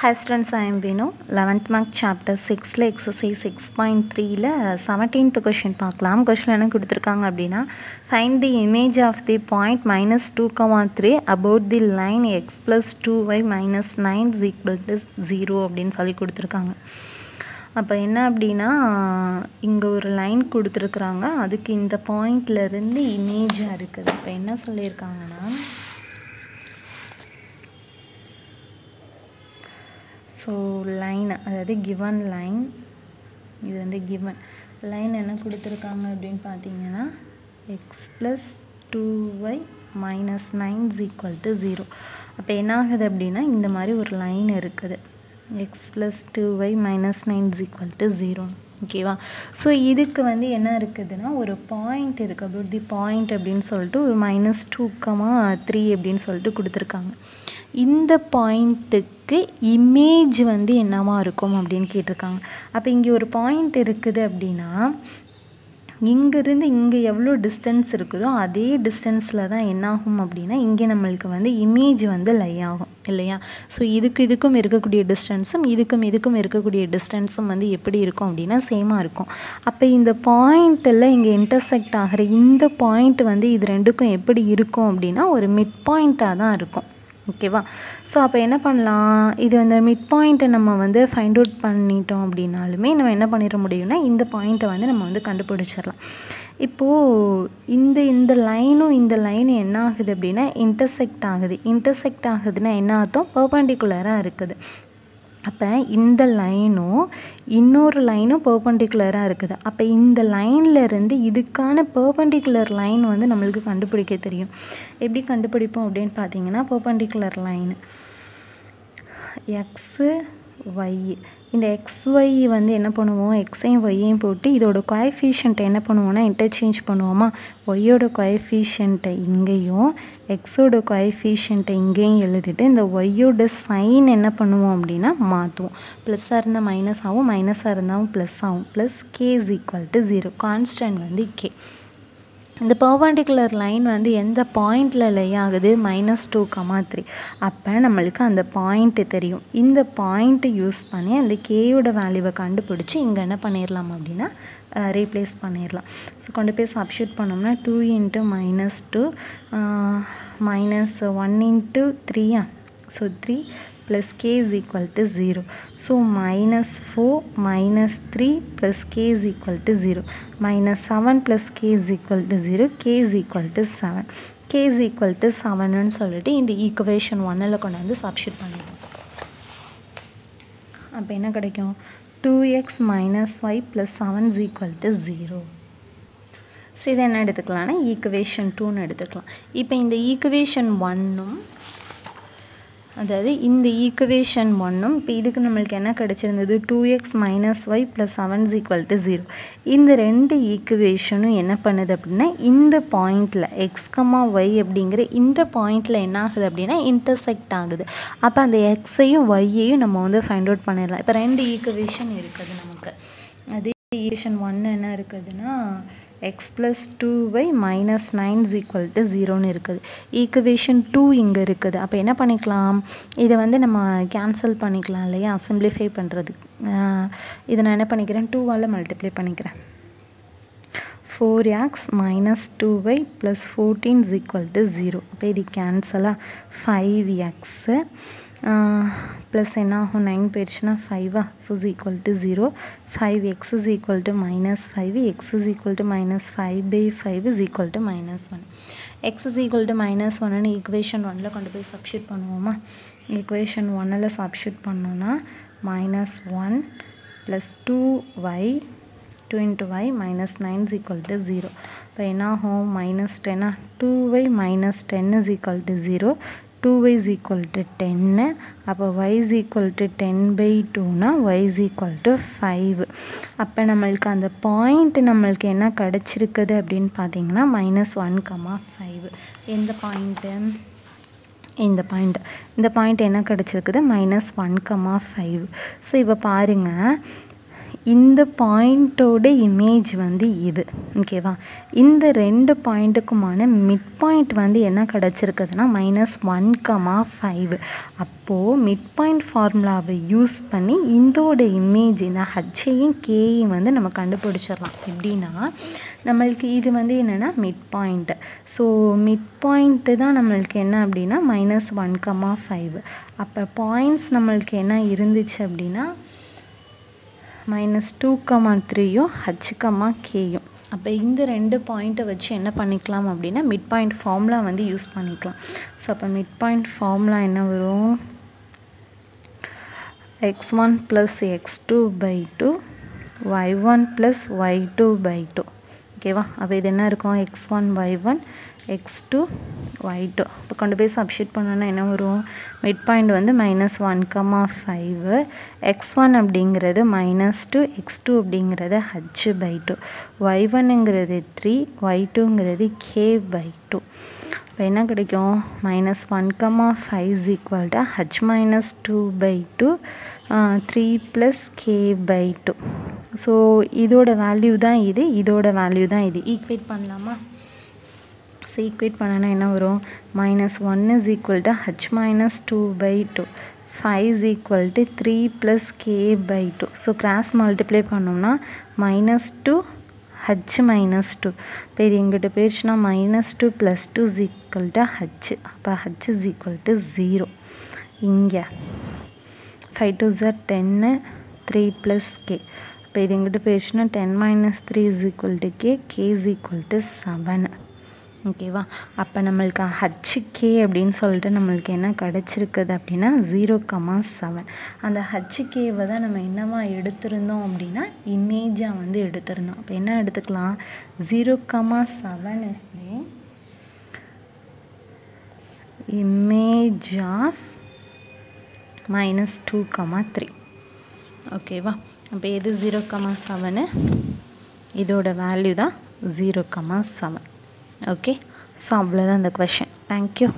High students I'm வேணும் eleventh mark chapter சிக்ஸில் exercise six point த்ரீயில் செவன்டீன்த் கொஷின் பார்க்கலாம். கொஷின் என்ன கொடுத்துருக்காங்க அப்படின்னா find the image of the point minus two comma three about the line x plus two y minus nine is plus zero அப்படின்னு சொல்லி கொடுத்துருக்காங்க. அப்போ என்ன அப்படின்னா இங்கே ஒரு லைன் கொடுத்துருக்குறாங்க. அதுக்கு இந்த பாயிண்ட்லேருந்து இமேஜாக இருக்குது. இப்போ என்ன சொல்லியிருக்காங்கன்னா ஸோ லைன் அதாவது கிவன் லைன் இது வந்து கிவன் லைன் என்ன கொடுத்துருக்காங்க அப்படின்னு பார்த்தீங்கன்னா x plus two y minus nine equal to zero அப்போ என்ன ஆகுது அப்படின்னா இந்த மாதிரி ஒரு லைன் இருக்குது. X plus two y minus nine equal to zero ஓகேவா ஸோ இதுக்கு வந்து என்ன இருக்குதுன்னா ஒரு பாயிண்ட் இருக்குது அப்படி தி பாயிண்ட் அப்படின்னு சொல்லிட்டு ஒரு மைனஸ் டூ கமா த்ரீ அப்படின்னு சொல்லிட்டு கொடுத்துருக்காங்க. இந்த பாயிண்ட்டுக்கு இமேஜ் வந்து என்னவா இருக்கும் அப்படின்னு கேட்டிருக்காங்க. அப்போ இங்கே ஒரு பாயிண்ட் இருக்குது அப்படின்னா இங்கேருந்து இங்கே எவ்வளோ டிஸ்டன்ஸ் இருக்குதோ அதே டிஸ்டன்ஸில் தான் என்னாகும் அப்படின்னா இங்கே நம்மளுக்கு வந்து இமேஜ் வந்து லை ஆகும் இல்லையா? ஸோ இதுக்கு இதுக்கும் இருக்கக்கூடிய டிஸ்டன்ஸும் இதுக்கும் இதுக்கும் இருக்கக்கூடிய டிஸ்டன்ஸும் வந்து எப்படி இருக்கும் அப்படின்னா சேமாக இருக்கும். அப்போ இந்த பாயிண்ட்டில் இங்கே இன்டர்செக்ட் ஆகிற இந்த பாயிண்ட் வந்து இது ரெண்டுக்கும் எப்படி இருக்கும் அப்படின்னா ஒரு மிட் பாயிண்ட்டாக தான் இருக்கும். ஓகேவா? ஸோ அப்போ என்ன பண்ணலாம்? இது வந்து மிட் பாயிண்ட்டை நம்ம வந்து ஃபைண்ட் அவுட் பண்ணிட்டோம் அப்படின்னாலுமே நம்ம என்ன பண்ணிட முடியும்னா இந்த பாயிண்ட்டை வந்து நம்ம வந்து கண்டுபிடிச்சிடலாம். இப்போது இந்த இந்த லைனும் இந்த லைனும் என்ன ஆகுது அப்படின்னா இன்டர்செக்ட் ஆகுது. இன்டர்செக்ட் ஆகுதுன்னா என்ன அர்த்தம்? பர்பண்டிகுலராக இருக்குது. அப்போ இந்த லைனும் இன்னொரு லைனும் பர்பண்டிகுலராக இருக்குது. அப்போ இந்த லைனில் இருந்து இதுக்கான பர்பண்டிகுலர் லைன் வந்து நம்மளுக்கு கண்டுபிடிக்க தெரியும். எப்படி கண்டுபிடிப்போம் அப்படின்னு பார்த்தீங்கன்னா பர்பண்டிகுலர் லைன் எக்ஸு ஒய் இந்த எக்ஸ் ஒய் வந்து என்ன பண்ணுவோம்? எக்ஸையும் ஒய்யையும் போட்டு இதோட கோஎஃபிஷியண்ட்டை என்ன பண்ணுவோம்னா இன்டர்சேஞ்ச் பண்ணுவோமா? ஒய்யோட கோஎஃபிஷியண்ட்டை இங்கேயும் எக்ஸோட கோஎஃபிஷியண்ட்டை இங்கேயும் எழுதிட்டு இந்த ஒய்யோட சைன் என்ன பண்ணுவோம் அப்படின்னா மாற்றுவோம் ப்ளஸ்ஸாக இருந்தால் மைனஸ் ஆகும் மைனஸாக இருந்தாலும் ப்ளஸ் ஆகும் plus k is equal to zero constant வந்து கே இந்த பர்பாண்டிகுலர் லைன் வந்து எந்த பாயிண்டில் லை ஆகுது? மைனஸ் டூ கமா த்ரீ அப்போ நம்மளுக்கு அந்த பாயிண்ட்டு தெரியும். இந்த பாயிண்ட்டு யூஸ் பண்ணி அந்த கேயோட வேல்யூவை கண்டுபிடிச்சி இங்கே என்ன பண்ணிடலாம் அப்படின்னா ரீப்ளேஸ் பண்ணிடலாம் ஸோ கொண்டு போய் சப்ஷூட் பண்ணோம்னா two into minus two minus one into த்ரீயா so three plus k is equal to 0. So minus 4 minus 3 plus k is equal to 0. Minus 7 plus k is equal to 0. k is equal to 7. k is equal to 7ன்னு சொல்லிட்டு இந்த equation ஒன்னில் கொண்டு வந்து சப்ஷூட் பண்ணிடுவோம் அப்போ என்ன கிடைக்கும் two x minus y plus seven is equal to zero so இதை என்ன எடுத்துக்கலாம்னா ஈக்குவேஷன் டூன்னு எடுத்துக்கலாம் இப்போ இந்த ஈக்குவேஷன் ஒன்னும் அதாவது இந்த ஈக்குவேஷன் ஒன்றும் இப்போ இதுக்கு நம்மளுக்கு என்ன கிடச்சிருந்தது? Two x minus y plus seven equal to zero இந்த ரெண்டு ஈக்குவேஷனும் என்ன பண்ணுது அப்படின்னா இந்த பாயிண்டில் எக்ஸ்கம்மா ஒய் அப்படிங்கிற இந்த பாயிண்டில் என்ன ஆகுது அப்படின்னா இன்டர்செக்ட் ஆகுது. அப்போ அந்த எக்ஸையும் ஒய்யையும் நம்ம வந்து ஃபைண்ட் அவுட் பண்ணிடலாம். இப்போ ரெண்டு ஈக்குவேஷன் இருக்குது நமக்கு. அதே ஈக்குவேஷன் ஒன்று என்ன இருக்குதுன்னா x plus two by minus nine equal to ஜீரோன்னு இருக்குது. ஈக்குவேஷன் டூ இங்கே இருக்குது. அப்போ என்ன பண்ணிக்கலாம்? இதை வந்து நம்ம கேன்சல் பண்ணிக்கலாம் இல்லையா? சிம்பிளிஃபை பண்ணுறதுக்கு இதை நான் என்ன பண்ணிக்கிறேன்? டூவால் மல்டிப்ளை பண்ணிக்கிறேன். Four x minus two by plus fourteen equal to zero அப்போ இது கேன்சலாக ஃபைவ் எக்ஸு ப்ளஸ் என்ன ஆகும்? நைன் போயிடுச்சுன்னா ஃபைவா so is equal to zero five x is equal to minus five x is equal to minus five by five is equal to minus one x is equal to minus ஒன்னு equation ஒன்னில் கொண்டு போய் substitute பண்ணுவோமா? Equation ஒன்னில் substitute பண்ணோன்னா minus one plus two y two into y minus nine is equal to zero இப்போ என்ன ஆகும்? Minus டென்னா two y minus ten is equal to zero two y is equal to டென்னு அப்போ y is equal to ten by டூனா y is equal to five அப்போ நம்மளுக்கு அந்த point நம்மளுக்கு என்ன கிடச்சிருக்குது அப்படின்னு பார்த்தீங்கன்னா மைனஸ் ஒன் கமா ஃபைவ் எந்த பாயிண்ட்டு இந்த பாயிண்ட் இந்த பாயிண்ட் என்ன கிடச்சிருக்குது minus one comma five so இப்போ பாருங்கள் இந்த பாயிண்ட்டோட இமேஜ் வந்து இது ஓகேவா இந்த ரெண்டு பாயிண்ட்டுக்குமான மிட் பாயிண்ட் வந்து என்ன கிடச்சிருக்குதுன்னா மைனஸ் ஒன் கமா ஃபைவ் அப்போது மிட் பாயிண்ட் ஃபார்முலாவை யூஸ் பண்ணி இதோட இமேஜ் இந்த ஹச்ஐயும் கேயும் வந்து நம்ம கண்டுபிடிச்சிடலாம். எப்படின்னா நம்மளுக்கு இது வந்து என்னென்னா mid point so mid point தான் நம்மளுக்கு என்ன அப்படின்னா மைனஸ் ஒன் கமா ஃபைவ் அப்போ பாயிண்ட்ஸ் நம்மளுக்கு என்ன இருந்துச்சு அப்படின்னா மைனஸ் டூ கமா த்ரீயும் ஹச் கமா கேயும் அப்போ இந்த ரெண்டு பாயிண்ட்டை வச்சு என்ன பண்ணிக்கலாம் அப்படின்னா மிட் பாயிண்ட் ஃபார்முலா வந்து யூஸ் பண்ணிக்கலாம். ஸோ அப்போ மிட் பாயிண்ட் ஃபார்முலா என்ன வரும்? X one plus x two by two y one plus y two by two ஓகேவா? அப்போ இது என்ன இருக்கும்? X one y one x two y two இப்போ கொண்டு போய் சப்ஷீட் பண்ணோன்னா என்ன வரும்? மிட் பாயிண்ட் வந்து minus one comma five x one அப்படிங்கிறது மைனஸ் டூ எக்ஸ் டூ அப்படிங்கிறது ஹச் பை டூ ஒய் ஒன்னுங்கிறது த்ரீ ஒய் டூங்கிறது கே பை டூ இப்போ என்ன கிடைக்கும்? Minus one comma five is equal to h minus two by two three plus k by two so இதோட value தான் இது இதோட வேல்யூ தான் இது. ஈக்குவேட் பண்ணலாமா? ஸோ ஈக்குவேட் பண்ணனா என்ன வரும்? Minus one is equal to h minus two by two five is equal to three plus k by two so cross multiply பண்ணோம்னா minus two h minus two இப்போ இது எங்கிட்ட போயிடுச்சுன்னா minus two plus two is equal to h அப்போ h is equal to zero இங்கே. Five two ஜார் டென்னு three plus k இப்போ இது எங்கிட்ட போயிடுச்சுன்னா ten minus three is equal to k k is equal to seven ஓகேவா அப்போ நம்மளுக்கு ஹச்சுக்கே அப்படின்னு சொல்லிட்டு நம்மளுக்கு என்ன கிடச்சிருக்குது அப்படின்னா ஜீரோ கமா செவன் அந்த ஹச்சுக்கேவை தான் நம்ம என்னவா எடுத்திருந்தோம் அப்படின்னா இமேஜாக வந்து எடுத்திருந்தோம். அப்போ என்ன எடுத்துக்கலாம்? Zero comma seven is the image of minus two comma three ஓகேவா அப்போ எது ஜீரோ கமா செவனு இதோட வேல்யூ தான் zero comma seven okay so அவ்வளோதான் இந்த கொஷின் தேங்க்யூ